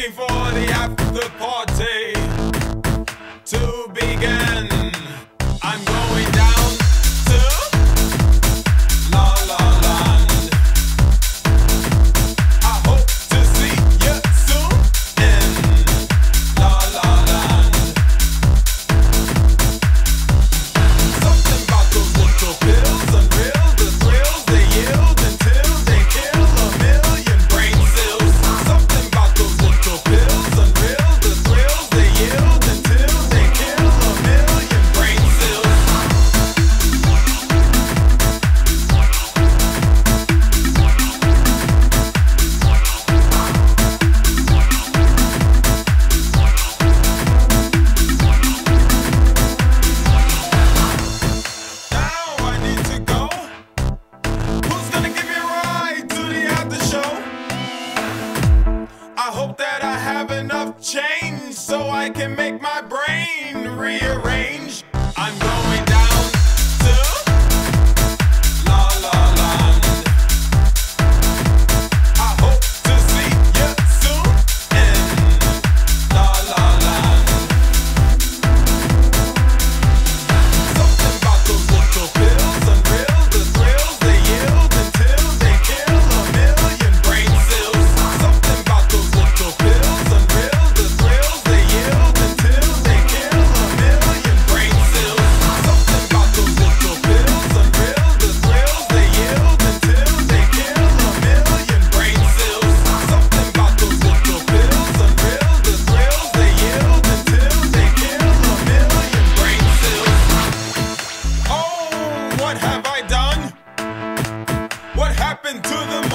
looking for the after party. change so I can make my brain rearrange. I'm going. happened to them?